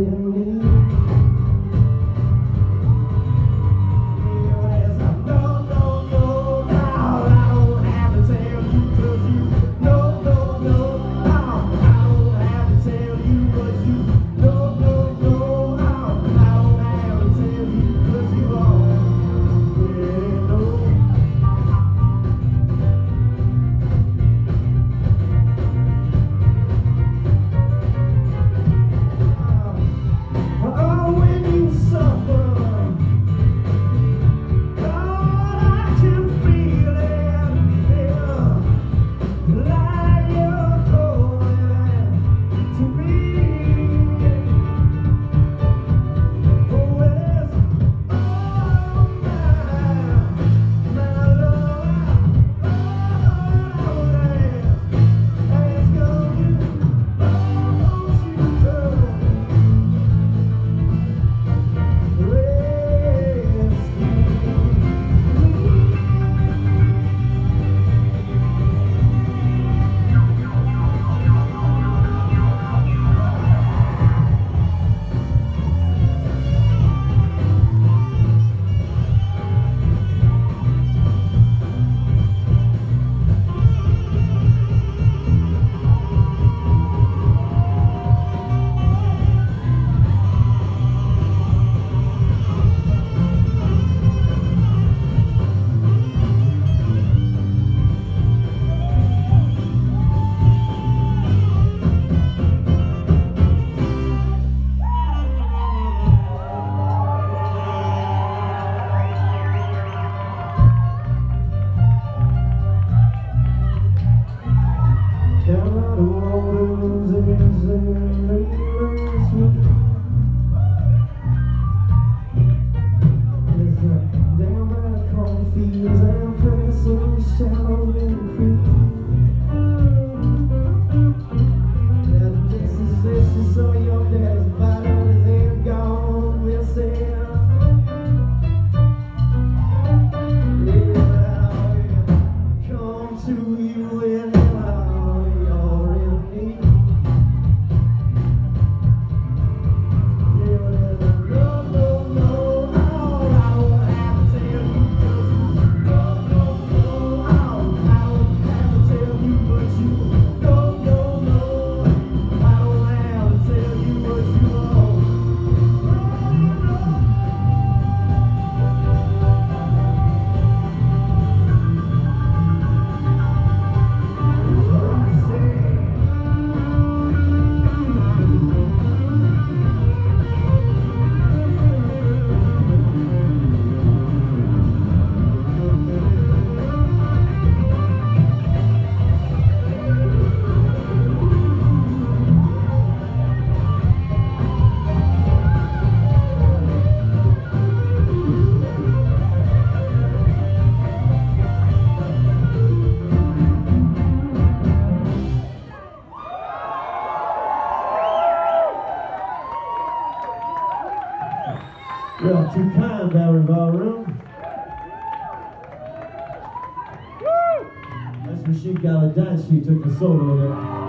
you're You are too kind, Bowery Ballroom. That's when she got a dance she took the solo there.